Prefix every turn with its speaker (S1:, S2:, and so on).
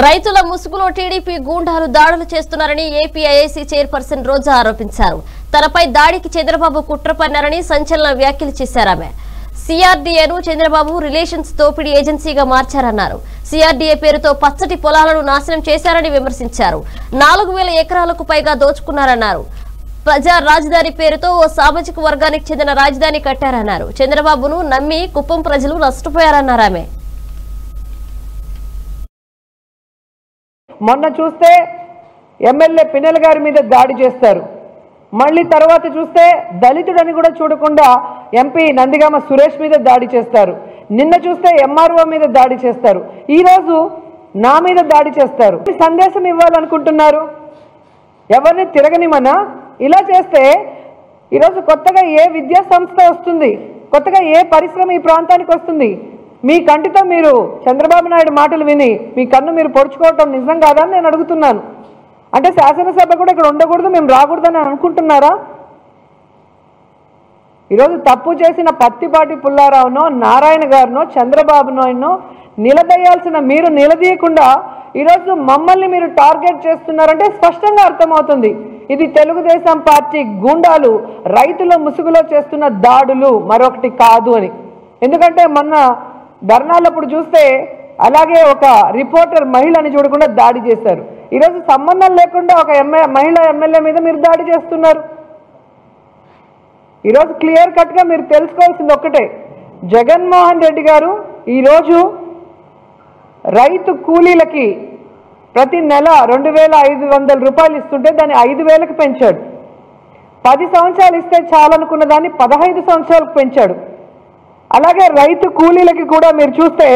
S1: రైతుల ముసుగులో టీడీపీ గూండాలు దాడులు చేస్తున్నారని ఏపీఐఐసీ చైర్పర్సన్ రోజా ఆరోపించారు. తనపై దాడికి చంద్రబాబు కుట్ర పన్నారని సంచలన వ్యాఖ్యలు చేశారామె సిఆర్డీఏను చంద్రబాబు రిలేషన్స్ దోపిడీ ఏజెన్సీగా మార్చారన్నారు. సిఆర్డీఏ పేరుతో పచ్చటి పొలాలను నాశనం చేశారని విమర్శించారు. నాలుగు వేల ఎకరాలకు పైగా దోచుకున్నారన్నారు. ప్రజా రాజధాని పేరుతో ఓ సామాజిక వర్గానికి చెందిన రాజధాని కట్టారన్నారు. చంద్రబాబును నమ్మి కుప్పం ప్రజలు నష్టపోయారన్నారు
S2: మొన్న చూస్తే ఎమ్మెల్యే పిన్నెల గారి మీద దాడి చేస్తారు. మళ్ళీ తర్వాత చూస్తే దళితుడని కూడా చూడకుండా ఎంపీ నందిగామ సురేష్ మీద దాడి చేస్తారు. నిన్న చూస్తే ఎంఆర్ఓ మీద దాడి చేస్తారు. ఈరోజు నా మీద దాడి చేస్తారు. సందేశం ఇవ్వాలనుకుంటున్నారు. ఎవరిని తిరగనిమనా ఇలా చేస్తే ఈరోజు కొత్తగా ఏ విద్యా సంస్థ వస్తుంది? కొత్తగా ఏ పరిశ్రమ ఈ ప్రాంతానికి వస్తుంది? మీ కంటితో మీరు చంద్రబాబు నాయుడు మాటలు విని మీ కన్ను మీరు పొడుచుకోవటం నిజం కాదా నేను అడుగుతున్నాను. అంటే శాసనసభ కూడా ఇక్కడ ఉండకూడదు మేము రాకూడదని అనుకుంటున్నారా? ఈరోజు తప్పు చేసిన పత్తిపాటి పుల్లారావునో నారాయణ గారినో చంద్రబాబునో నిలదీయాల్సిన మీరు నిలదీయకుండా ఈరోజు మమ్మల్ని మీరు టార్గెట్ చేస్తున్నారంటే స్పష్టంగా అర్థమవుతుంది. ఇది తెలుగుదేశం పార్టీ గూండాలు రైతుల ముసుగులో చేస్తున్న దాడులు మరొకటి కాదు అని. ఎందుకంటే మొన్న ధర్నాలప్పుడు చూస్తే అలాగే ఒక రిపోర్టర్ మహిళని చూడకుండా దాడి చేశారు. ఈరోజు సంబంధం లేకుండా ఒక ఎమ్మె మహిళ ఎమ్మెల్యే మీద మీరు దాడి చేస్తున్నారు. ఈరోజు క్లియర్ కట్గా మీరు తెలుసుకోవాల్సింది ఒక్కటే. జగన్మోహన్ రెడ్డి గారు ఈరోజు రైతు కూలీలకి ప్రతి నెల రెండు వేల ఐదు వందల రూపాయలు ఇస్తుంటే దాన్ని ఐదు వేలకు పెంచాడు. పది సంవత్సరాలు ఇస్తే చాలనుకున్న దాన్ని పదహైదు సంవత్సరాలకు పెంచాడు. అలాగే రైతు కూలీలకి కూడా మీరు చూస్తే